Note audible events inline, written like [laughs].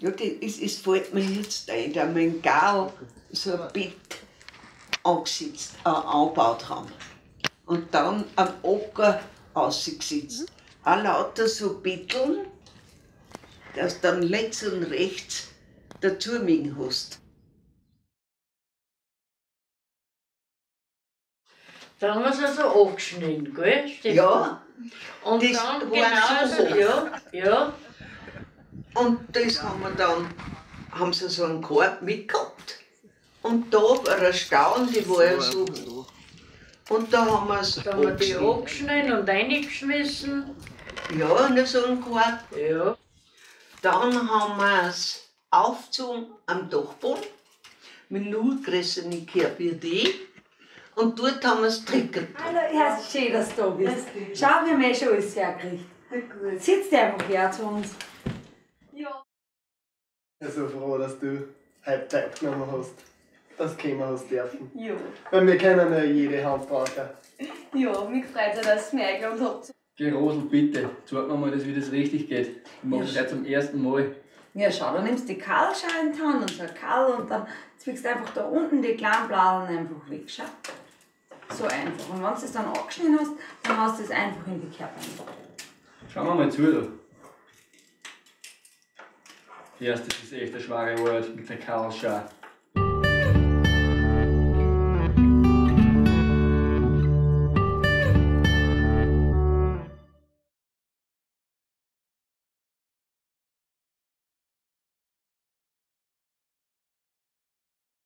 Ja, das ist, fällt mir jetzt ein, da wir in Gau so ein Bett angesetzt, äh, angebaut haben. Und dann am Acker ausgesetzt. Auch lauter so Betteln, dass du dann links und rechts dazu liegen hast. Da haben wir es also angeschnitten, gell? Ja, Und das dann war genauso, so. ja, ja. Und das haben wir dann, haben sie so einen Korb mitgehabt. Und da war ein Staun, die war ja so. Und da haben wir es Da haben wir die angeschnitten. und reingeschmissen. Ja, in so einen Korb. Ja. Dann haben wir es aufgezogen am Dachboden mit nur größeren Kerbidee. Und dort haben wir es trickert. Hallo, ja, schön, dass du da bist. Schau, wir haben eh schon alles hergekriegt. Sitz dir einfach her zu uns. Ja. Ich bin so froh, dass du heute Zeit genommen hast. Das können wir hast dürfen. Ja, Weil wir können ja jede Hand brauchen. [laughs] ja, mich freut es, dass ihr mich eingeladen habt. Geh Rosel, bitte, zeig mir mal, dass wie das richtig geht. Ich mache das jetzt zum ersten Mal. Ja, schau, du nimmst die Kahlschale in die Hand und so ein Kahl und dann zwickst du einfach da unten die kleinen Blasen einfach weg. Schau. So einfach. Und wenn du es dann angeschnitten hast, dann hast du es einfach in die Kerbe. Schauen wir mal zu. Da. Erst, das ist echt eine schwere Arbeit mit der Karlschau.